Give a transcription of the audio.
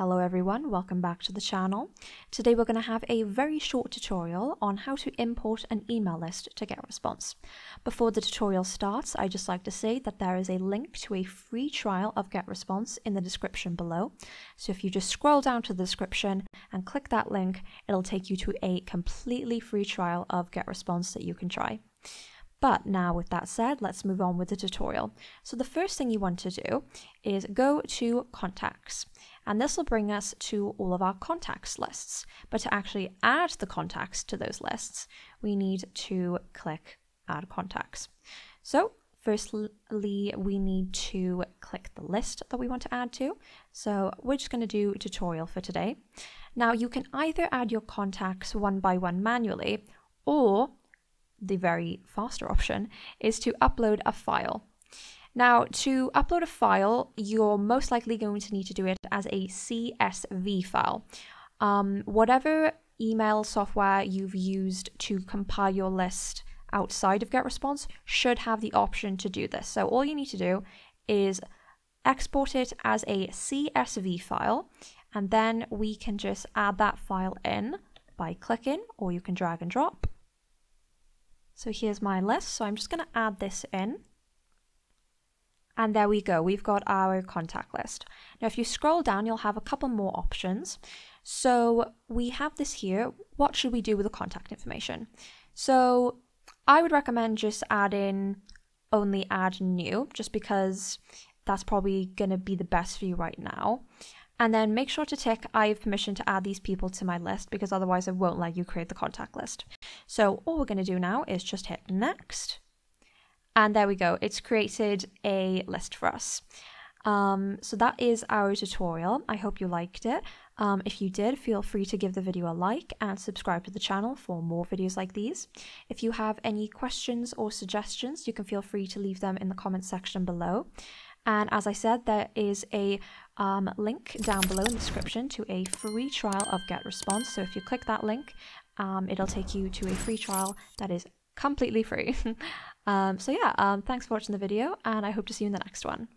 Hello everyone, welcome back to the channel. Today we're going to have a very short tutorial on how to import an email list to GetResponse. Before the tutorial starts, I'd just like to say that there is a link to a free trial of GetResponse in the description below. So if you just scroll down to the description and click that link, it'll take you to a completely free trial of GetResponse that you can try. But now with that said, let's move on with the tutorial. So the first thing you want to do is go to contacts and this will bring us to all of our contacts lists. But to actually add the contacts to those lists, we need to click add contacts. So firstly, we need to click the list that we want to add to. So we're just going to do tutorial for today. Now you can either add your contacts one by one manually or the very faster option is to upload a file. Now, to upload a file, you're most likely going to need to do it as a CSV file. Um, whatever email software you've used to compile your list outside of GetResponse should have the option to do this. So all you need to do is export it as a CSV file, and then we can just add that file in by clicking, or you can drag and drop. So here's my list. So I'm just going to add this in. And there we go, we've got our contact list. Now, if you scroll down, you'll have a couple more options. So we have this here. What should we do with the contact information? So I would recommend just adding only add new, just because that's probably going to be the best for you right now. And then make sure to tick I have permission to add these people to my list because otherwise it won't let you create the contact list. So all we're going to do now is just hit next. And there we go, it's created a list for us. Um, so that is our tutorial. I hope you liked it. Um, if you did, feel free to give the video a like and subscribe to the channel for more videos like these. If you have any questions or suggestions, you can feel free to leave them in the comments section below. And as I said, there is a um, link down below in the description to a free trial of GetResponse. So if you click that link, um, it'll take you to a free trial that is completely free. um, so yeah, um, thanks for watching the video and I hope to see you in the next one.